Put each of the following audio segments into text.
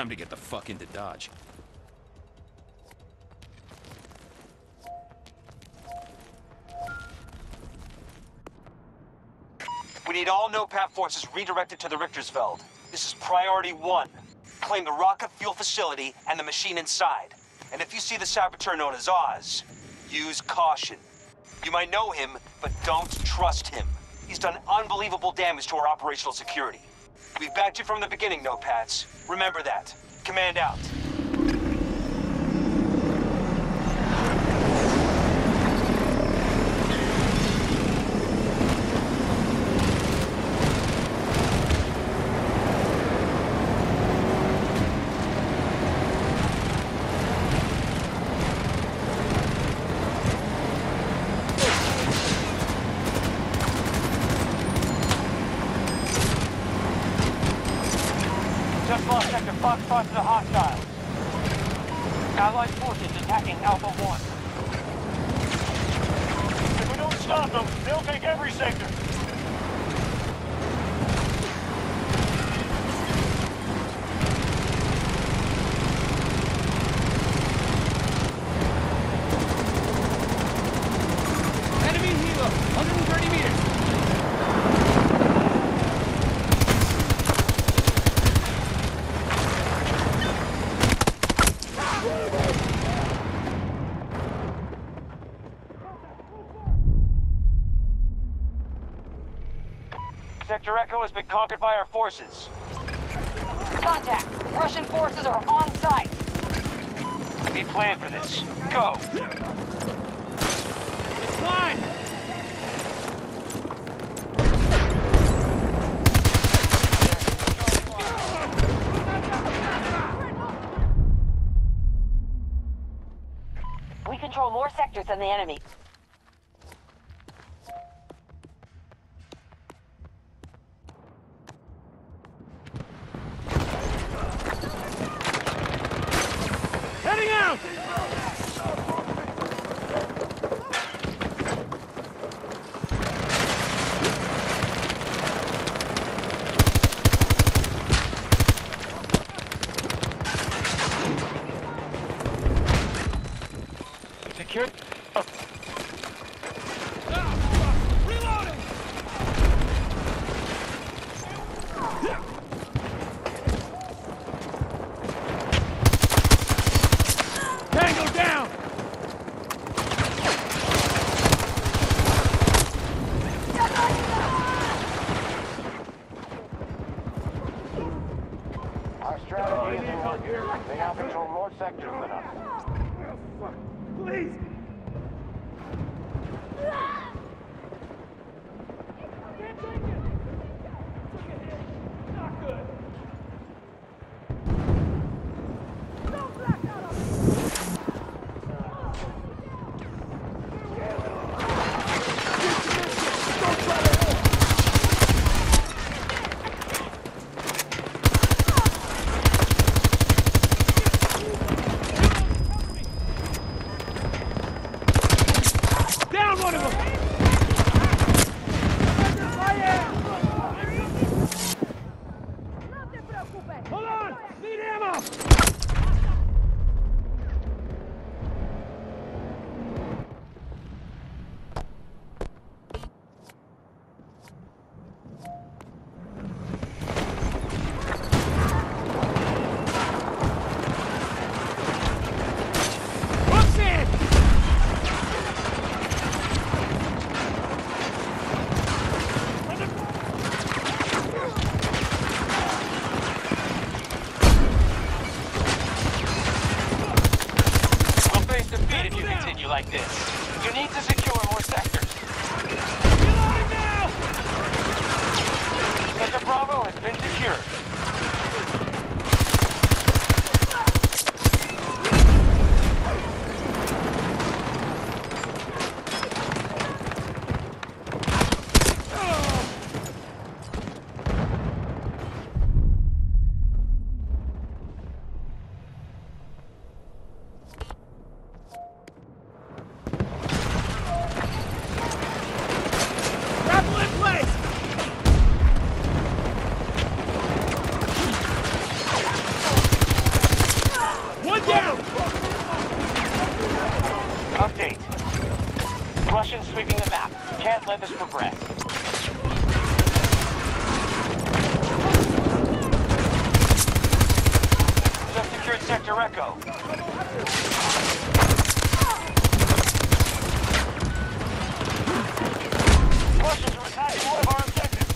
Time to get the fuck into Dodge. We need all NOPAT forces redirected to the Richtersveld. This is priority one. Claim the rocket fuel facility and the machine inside. And if you see the saboteur known as Oz, use caution. You might know him, but don't trust him. He's done unbelievable damage to our operational security. We've backed you from the beginning, NOPATs. Remember that. Command out. 1. If we don't stop them, they'll take every sector. Enemy helo! 130 meters! Sector Echo has been conquered by our forces. Contact! Russian forces are on site! We planned for this. Go! Line! We control more sectors than the enemy. Heading out! Secured. Oh, Reloading! Tango down! our strategy isn't working. They now control more sectors than us. Oh, Please! Ah! Down one of them! Hold on! Need ammo! Hooks in! We'll face defeat if you continue like this. You need to secure more sectors. Reloading now! Sector Bravo has been secured. Let us progress. Have secured Sector Echo. Russians are attacking one of our objectives.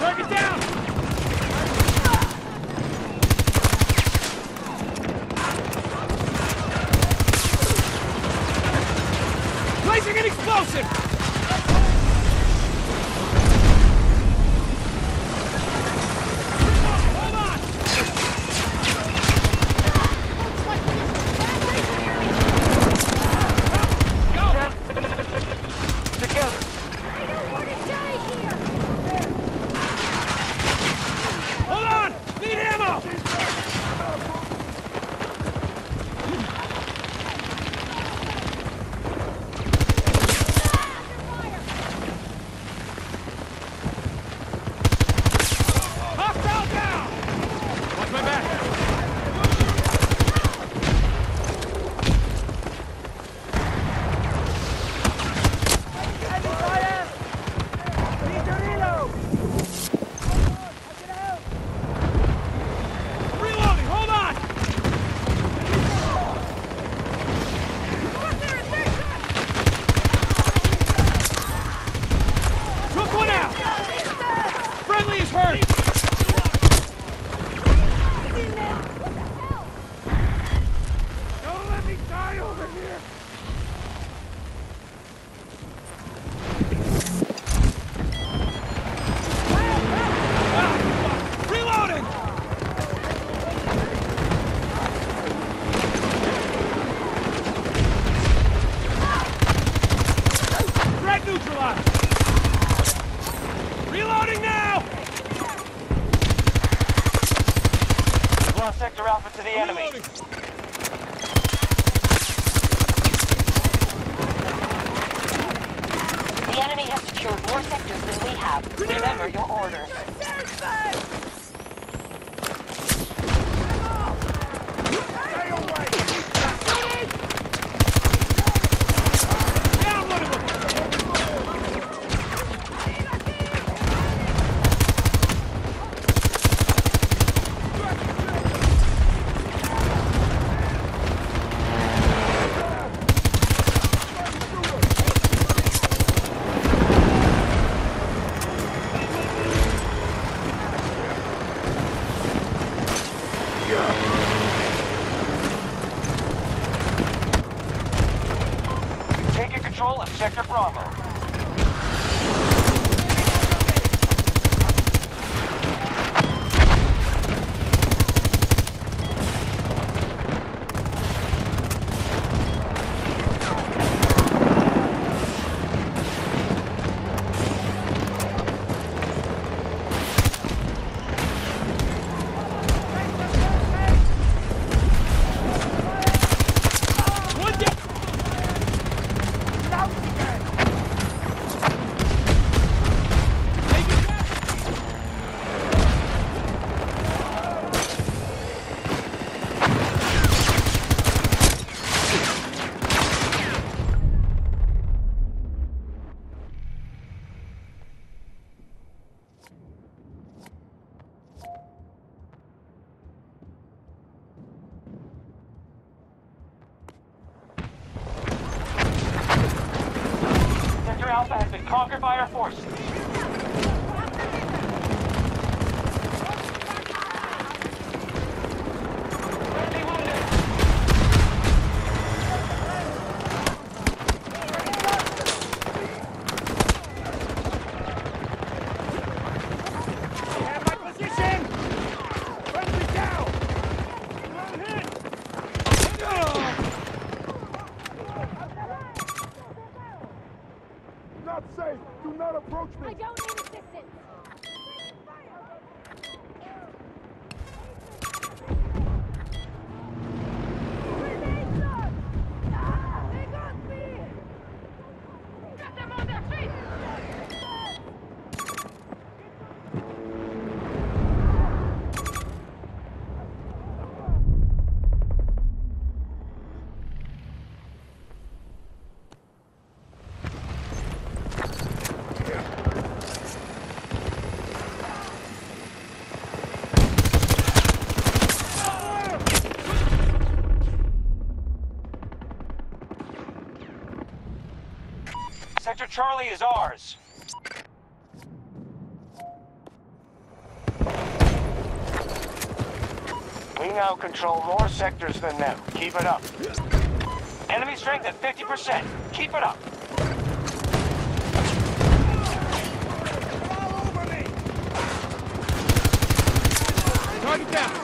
Target down! Placing Mr. Charlie is ours. We now control more sectors than them. Keep it up. Enemy strength at 50%. Keep it up. Target down!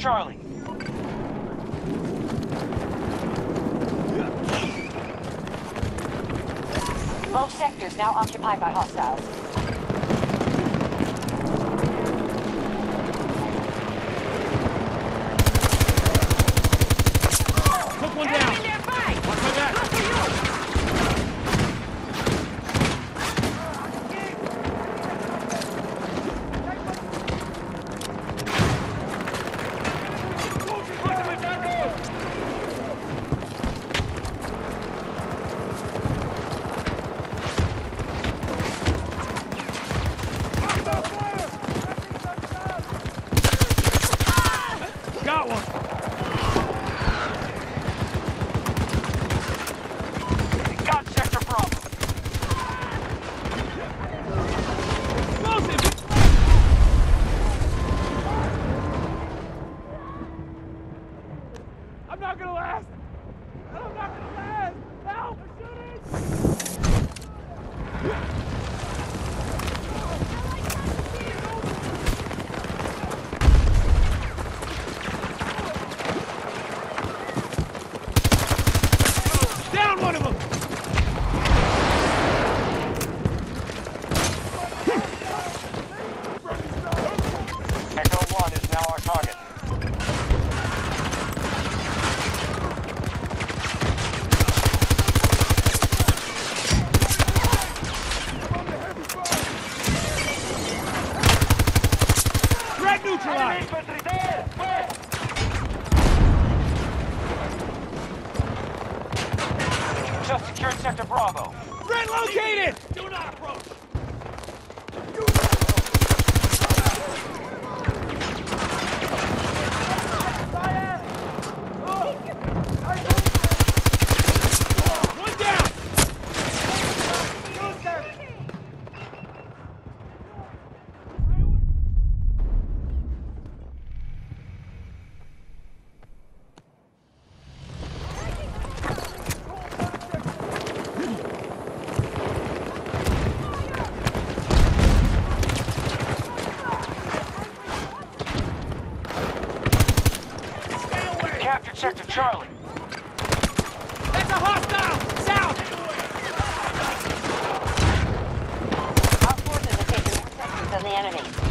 Charlie. Both sectors now occupied by hostiles.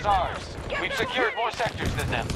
is ours. We've secured more sectors than them.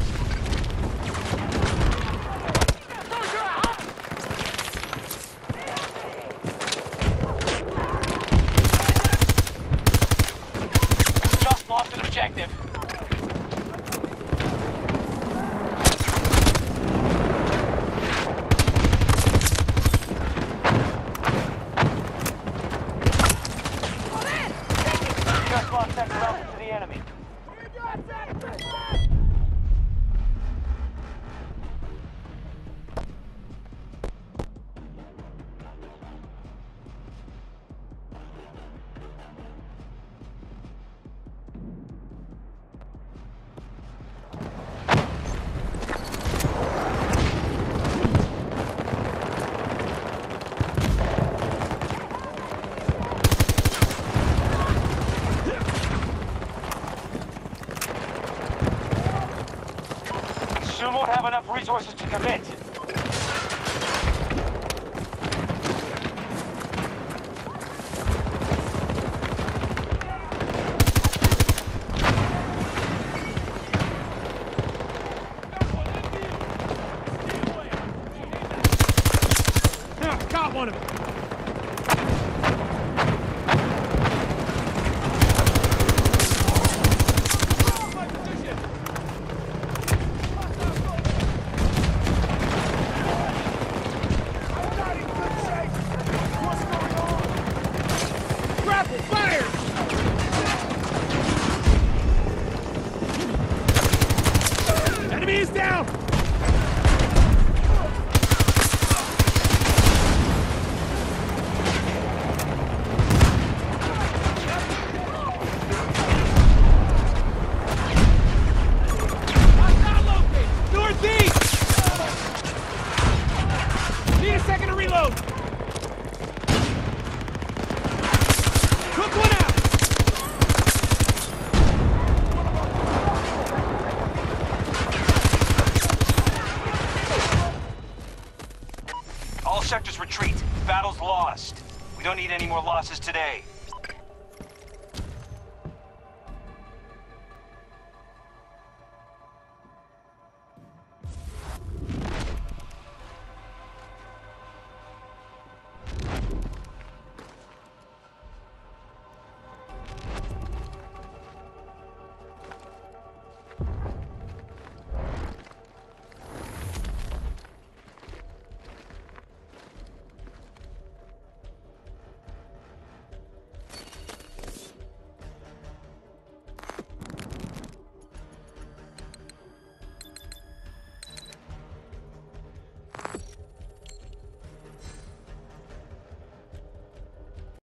resources to commit. One of them.